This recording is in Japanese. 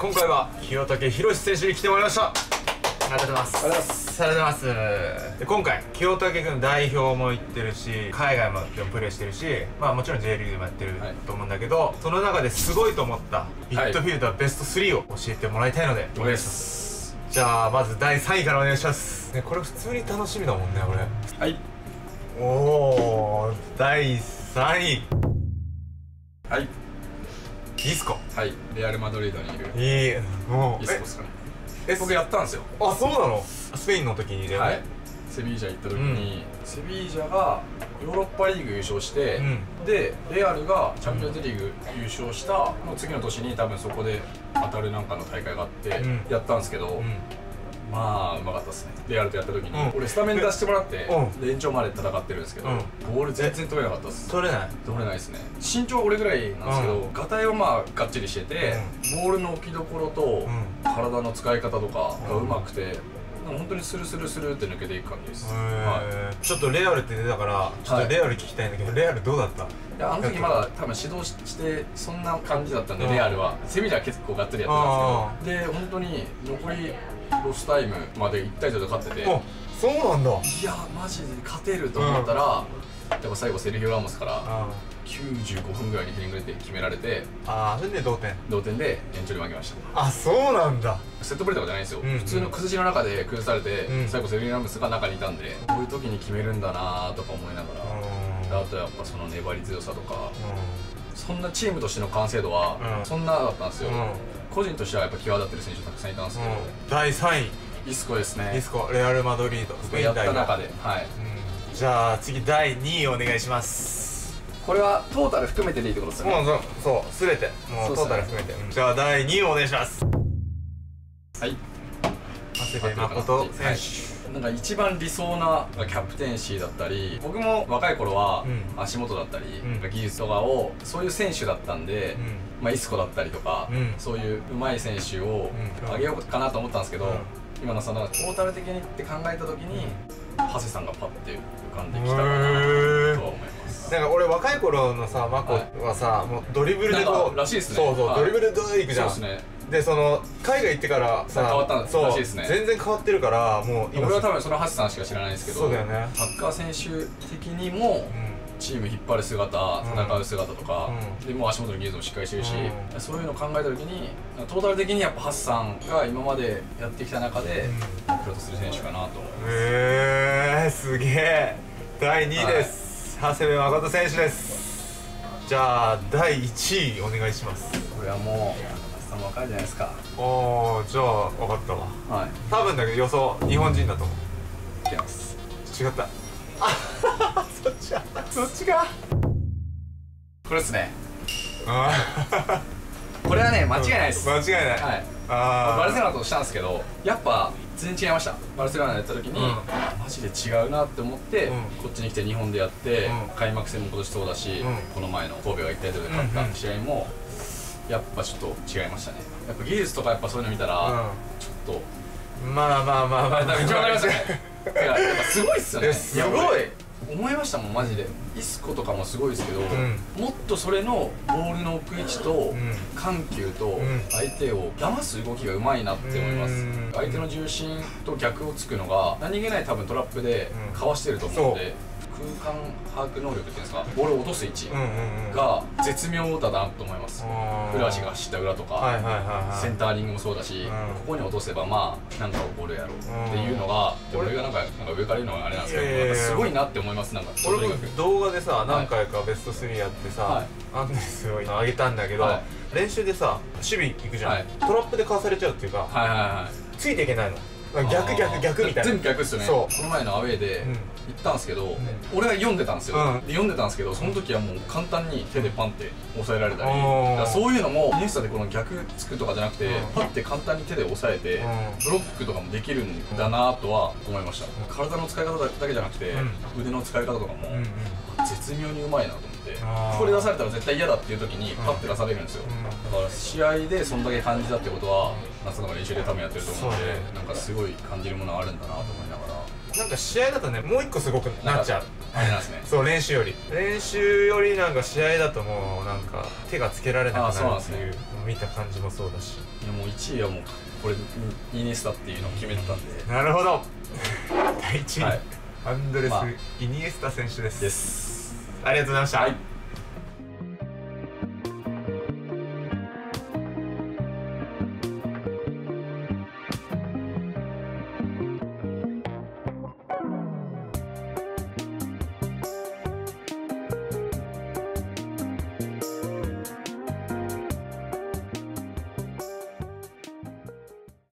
今回は清武宏選手に来てもらいました。ありがとうございます。ありがとうございます。ありがとうございますで今回清武君代表も行ってるし海外もでもプレーしてるしまあもちろん J リーグでもやってるはい。と思うんだけど、その中ですごいと思ったミッドフィルダーベスト3を教えてもらいたいので、お願いします。じゃあまず第3位からお願いします。ねこれ普通に楽しみだもんねこれ。はい。おお第3位。はいイスコはい。レアル・マドリードにいる。いいもう。イスコですかねえ僕やったんですよ。あそうなの？スペインの時にだよね、はい。セビージャ行った時に、セビージャがヨーロッパリーグ優勝して、うでレアルがチャンピオンズリーグ優勝したの次の年に多分そこで当たるなんかの大会があってうん。やったんですけど、うんまあうまかったですね。レアルとやった時に、うん。俺スタメン出してもらって、うん。で延長まで戦ってるんですけど、うん。ボール全然取れなかったです。取れない。取れないですね。身長俺ぐらいなんですけど、うガタイはまあがっちりしてて、ボールの置きどころと、うん。体の使い方とかがうまくて、本当にスルスルスルって抜けていく感じです、はへー。ちょっとレアルって出たからちょっとレアル聞きたいんだけど、レアルどうだった？い、いやあの時まだ多分始動してそんな感じだったんで、うん。レアルは。セビリアは結構がっつりやってたんですけど。で本当に残りロスタイムまで1対0で勝っててあそうなんだ。いやマジで勝てると思ったら、やっぱ最後セルヒオ・ラモスからあ95分ぐらいにヘディングで決められてあーそれで同点。同点で延長に負けました。あそうなんだ。セットプレーとかじゃないんですよ、うんうん。普通の崩しの中で崩されて、うん。最後セルヒオ・ラモスが中にいたんでこういう時に決めるんだなとか思いながら、うん。あとやっぱその粘り強さとか。うそんなチームとしての完成度はうん。そんなだったんですよ、うん。個人としてはやっぱ際立ってる選手たくさんいたんですけど、ん。第3イスコですね。位イスコレアル・マドリード。スペイやった中で、はい、うんじゃあ次第2位お願いします。これはトータル含めてでいいってことですよね？もうそうそう全て。もうトータル含めて、うん。じゃあ第2位お願いします。はい。長谷部誠選手、なんか一番理想なキャプテンシーだったり僕も若い頃はうん。足元だったり、うん。技術とかをそういう選手だったんで、うん。まあ、イスコだったりとか、うん。そういう上手い選手をうん。あげようかなと思ったんですけど、うん今のそのトータル的にって考えた時に、長谷さんがパッて浮かんできたかなとは思います。なんか俺若い頃のさマコはさ、もうドリブルでこうからしいっすね。そうそう、はい。ドリブルで行くじゃん。そうですね。でその海外行ってからさ変わったそうらしいですね。全然変わってるからもう俺は多分そのハシさんしか知らないんですけどそうだよね。サッカー選手的にもうチーム引っ張る姿、ん。戦う姿とか、うん。でもう足元の技術もしっかりしてるし、うそういうのを考えた時にトータル的にやっぱハシさんが今までやってきた中で目標とする選手かなと。思いますんへえすげえ第2位です、長谷部誠選手です。じゃあ第1位お願いします。これはもうさんも分かるじゃないですか。おーじゃあ分かったわ。はい。多分だけど予想日本人だと思う。いきます。違った。あそっちだそっちかこれですね。あこれはね間違いないです、間違いない、はい。ああバルセロナとしたんですけどやっぱ全然違いました。バルセロナでやった時に、うん。マジで違うなって思って、うん。こっちに来て日本でやって、うん。開幕戦も今年そうだし、うん。この前の神戸が1対0で勝った試合も、やっぱちょっと違いましたね。やっぱ技術とかやっぱそういうの見たら、ちょっと。まあまあまあまあ。多分一番わかりますね。てかやっぱすごいっすよね。えすごい。や思いましたもんマジで。イスコとかもすごいですけど、ん。もっとそれのボールの置く位置と、ん。緩急とん。相手を騙す動きがうまいなって思います。うん。相手の重心と逆をつくのが何気ない多分トラップでうん。かわしてると思うので、空間把握能力っていうんですか？ボールを落とす位置が絶妙だなと思います。うん古橋が走った裏とか、センターリングもそうだし、うん。ここに落とせばまあなんか起こるやろっていうのが、で俺がなんかなんか上から言うのはあれなんですけど、すごいなって思いますなんかと俺も動画でさ何回かベスト3やってさ、はい。アンデスを上げたんだけど、はい。練習でさ守備行くじゃん、はい。トラップでかわされちゃうっていうか、ついていけないの逆逆逆みたいな。全部逆っすよね。この前のアウェーでうん。行ったんですけど、俺は読んでたんですよ、うん。で読んでたんですけどその時はもう簡単に手でパンって押さえられたり、そういうのもイニエスタでこの逆つくとかじゃなくて、うん。パッて簡単に手で押さえて、うん。ブロックとかもできるんだなとは思いました、体の使い方だけじゃなくて、う腕の使い方とかも、絶妙にうまいなと思ってあー。これ出されたら絶対嫌だっていう時にパッて出されるんですよ、うん。だから試合でそんだけ感じたってことは夏の練習で多分やってると思うのでなんかすごい感じるものがあるんだなと思いながら。なんか試合だとねもう一個すごくなっちゃう。あれなんですね。そう練習より。練習よりなんか試合だともうなんか手がつけられなくなるっていうね。見た感じもそうだし。いやもう1位はもうこれイニエスタっていうのを決めてたんで。なるほど。第1位、はい。アンドレス・まあ。イニエスタ選手です。ですありがとうございました、はい。